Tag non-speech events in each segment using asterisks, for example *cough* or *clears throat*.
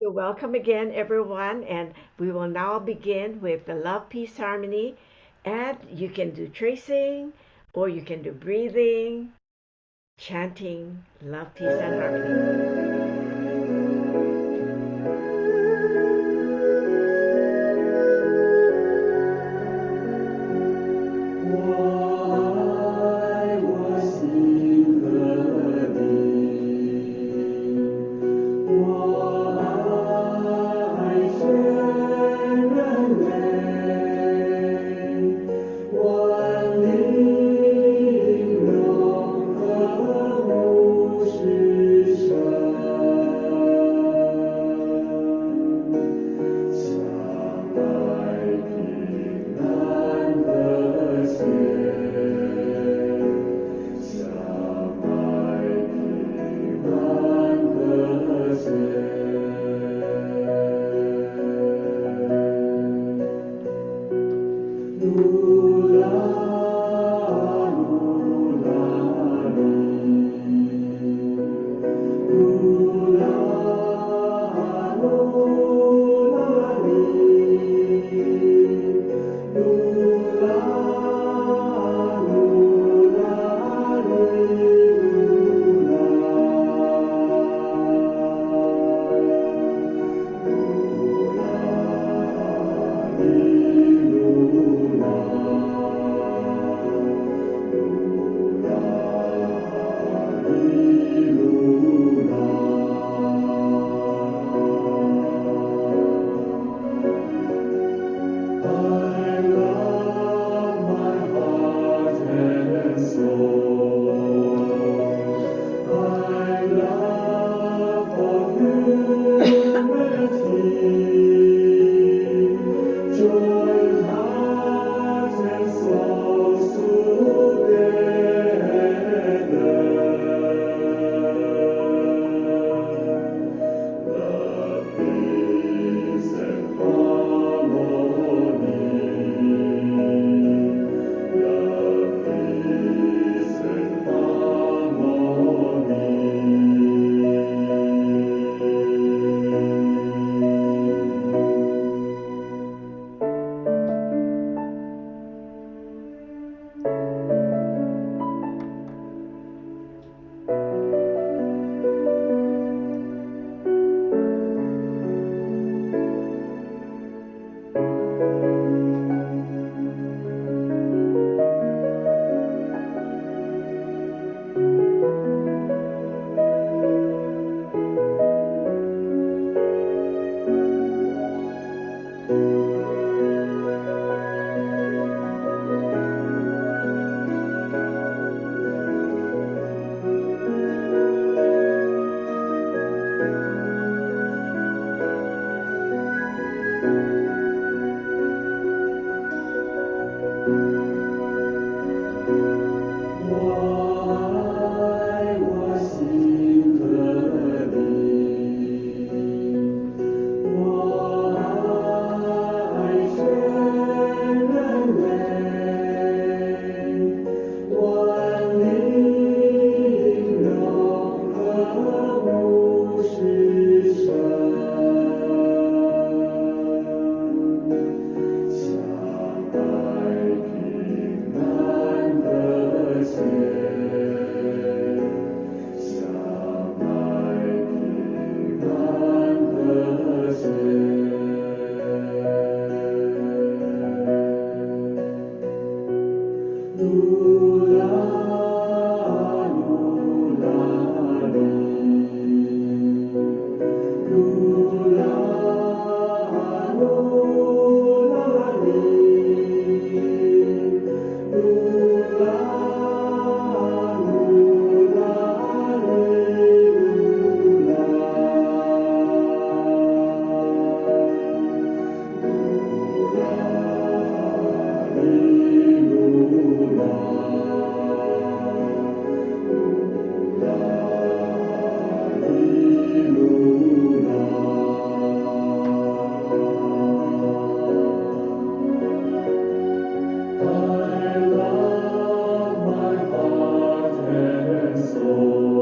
So welcome again, everyone, and we will now begin with the love, peace, harmony. And you can do tracing, or you can do breathing, chanting love, peace, and harmony. soul.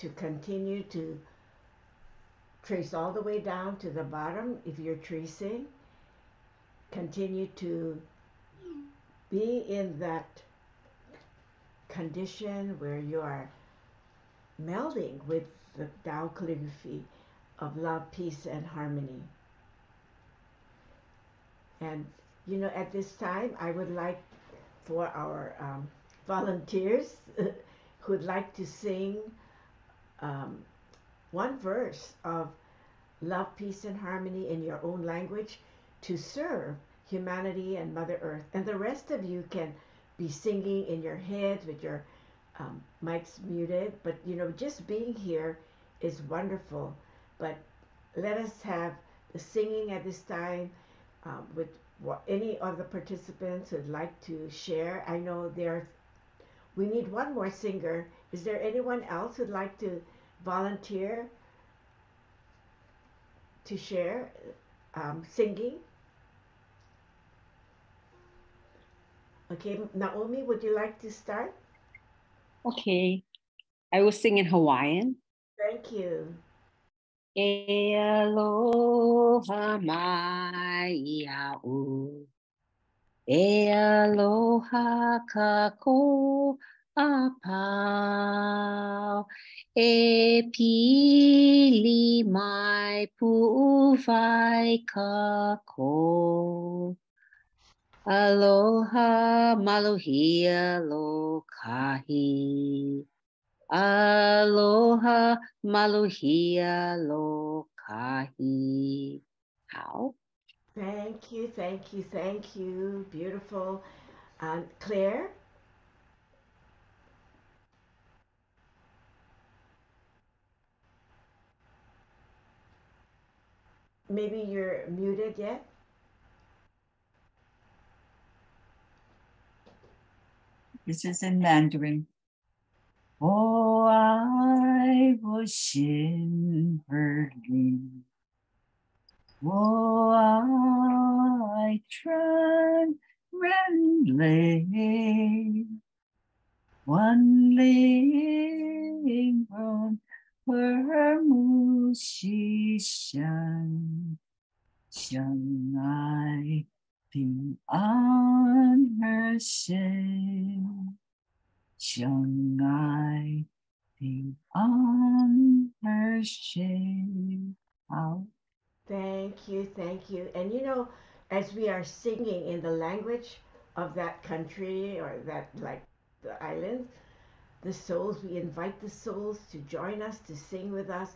To continue to trace all the way down to the bottom if you're tracing. Continue to be in that condition where you are melding with the Tao calligraphy of love, peace, and harmony. And you know, at this time, I would like for our um, volunteers *laughs* who'd like to sing um, one verse of love, peace, and harmony in your own language to serve humanity and Mother Earth. And the rest of you can be singing in your heads with your um, mics muted. But you know, just being here is wonderful. But let us have the singing at this time um, with what any of the participants would like to share. I know there we need one more singer. Is there anyone else who'd like to volunteer to share um, singing? Okay, Naomi, would you like to start? Okay. I will sing in Hawaiian. Thank you. E aloha mai au. E aloha kako apau. E pili mai pu'uwai kako. Aloha maluhia lo kahi. Aloha maluhia lo kahi. How? Thank you, thank you, thank you. Beautiful. Um, Claire? Maybe you're muted yet? This is in Mandarin. Oh, I was in Berlin. Oh, I tremblingly, wondering from her musician, shall I on her shame? Shall I on her shame? Thank you, thank you. And you know, as we are singing in the language of that country or that, like the island, the souls, we invite the souls to join us, to sing with us.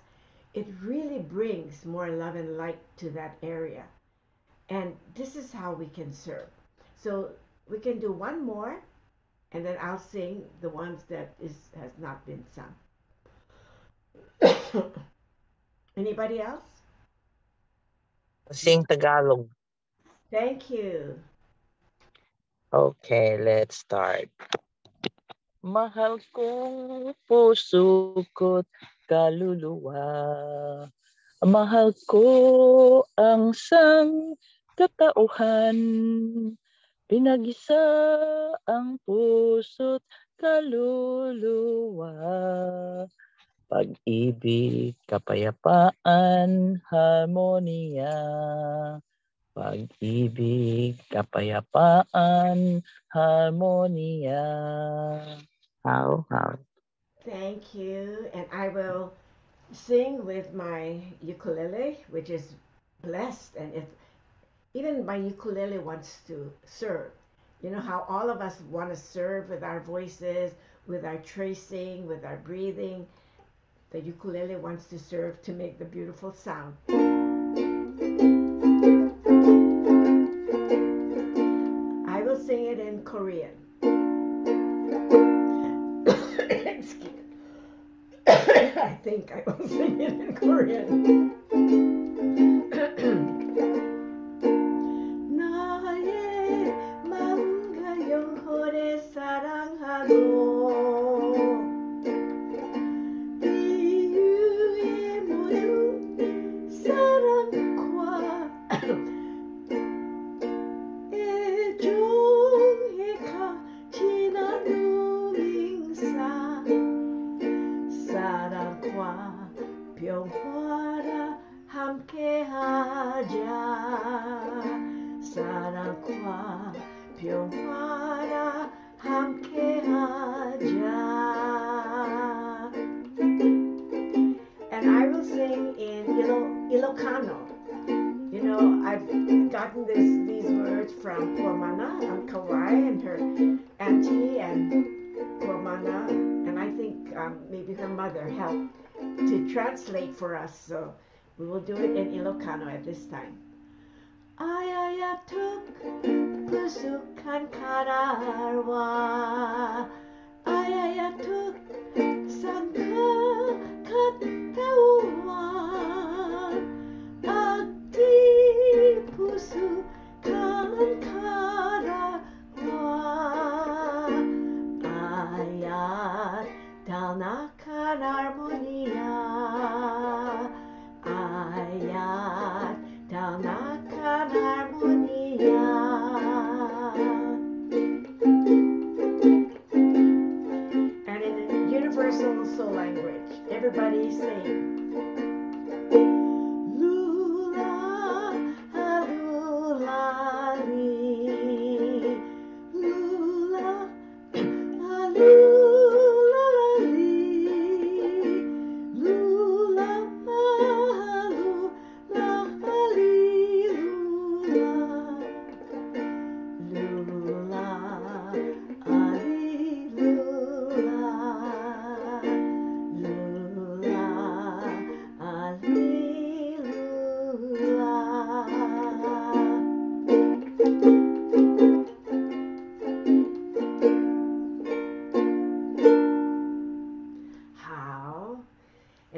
It really brings more love and light to that area. And this is how we can serve. So we can do one more, and then I'll sing the ones that is has not been sung. *coughs* Anybody else? Sing Tagalog. Thank you. Okay, let's start. Mahal kong puso ko't kaluluwa. Mahal ko ang sang katauhan. Pinag-isa ang puso't kaluluwa. Pag-ibig, kapayapaan, harmonia. Pag-ibig, kapayapaan, harmonia. How, how? Thank you. And I will sing with my ukulele, which is blessed. And if even my ukulele wants to serve, you know how all of us want to serve with our voices, with our tracing, with our breathing. The ukulele wants to serve to make the beautiful sound. I will sing it in Korean. *coughs* Excuse me. *coughs* I think I will sing it in Korean. 함께하자. And I will sing in Ilo, Ilocano. You know, I've gotten this these words from Pomana on Kauai and her auntie and Pomana, and I think um, maybe her mother helped to translate for us. So we will do it in Ilocano at this time. Pusukan kararwa Ayayatuk sangka katawan everybody sing.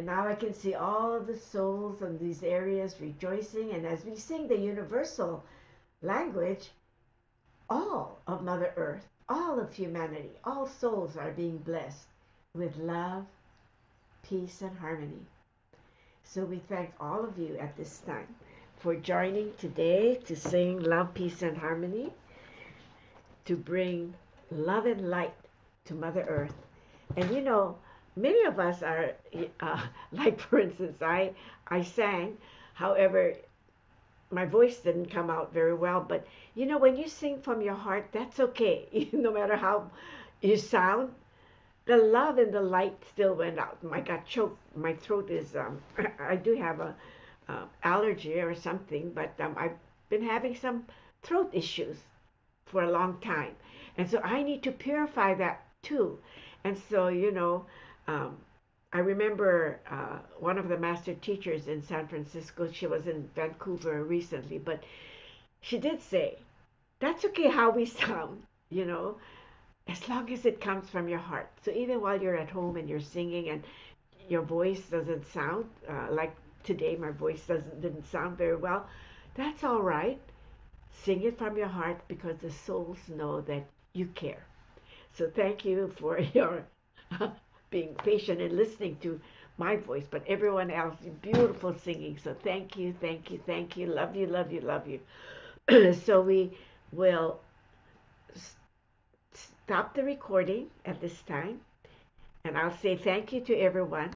Now I can see all the souls in these areas rejoicing. And as we sing the universal language, all of Mother Earth, all of humanity, all souls are being blessed with love, peace, and harmony. So we thank all of you at this time for joining today to sing Love, Peace, and Harmony, to bring love and light to Mother Earth. And you know, many of us are uh, *laughs* like, for instance, I I sang, however, my voice didn't come out very well. But you know, when you sing from your heart, that's okay. *laughs* no matter how you sound, the love and the light still went out. I got choked. My throat is. Um, *laughs* I do have a uh, allergy or something, but um, I've been having some throat issues for a long time, and so I need to purify that too. And so you know, um, I remember uh, one of the master teachers in San Francisco. She was in Vancouver recently, but she did say, "That's okay how we *laughs* sound, you know." as long as it comes from your heart. So even while you're at home and you're singing and your voice doesn't sound uh, like today, my voice doesn't didn't sound very well. That's all right. Sing it from your heart because the souls know that you care. So thank you for *laughs* your being patient and listening to my voice, but everyone else, beautiful singing. So thank you, thank you, thank you. Love you, love you, love you. *clears throat* so we will stop the recording at this time. And I'll say thank you to everyone.